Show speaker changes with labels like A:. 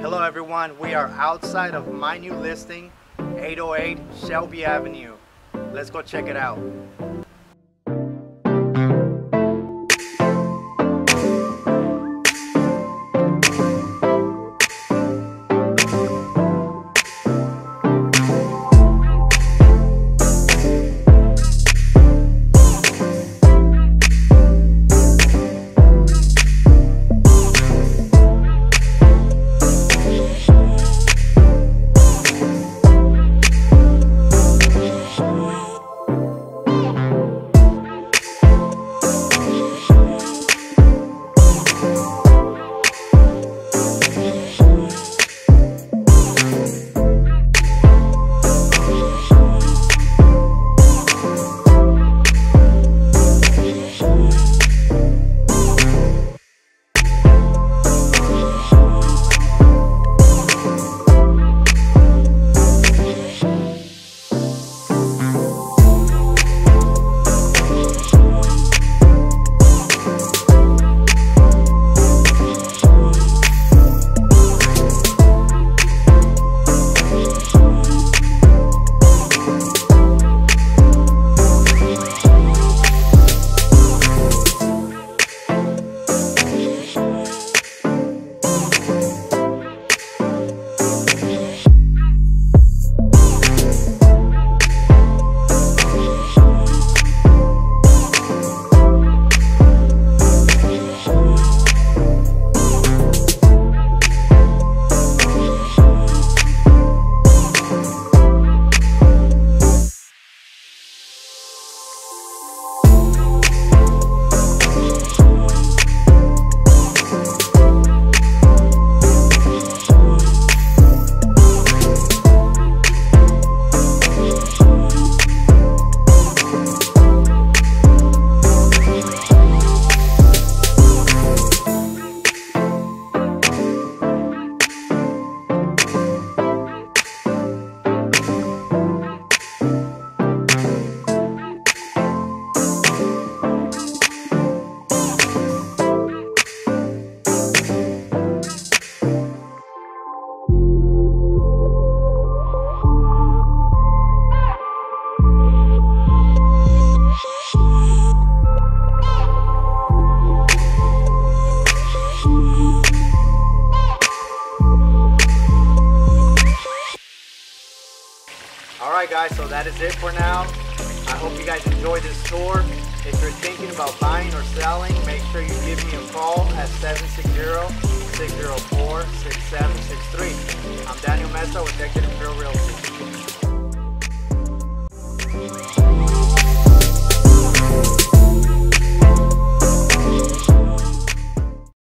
A: Hello everyone, we are outside of my new listing, 808 Shelbie Avenue. Let's go check it out. Alright guys, so that is it for now. I hope you guys enjoyed this tour. If you're thinking about buying or selling, make sure you give me a call at 760-604-6763. I'm Daniel Meza with Decade Imperial Realty.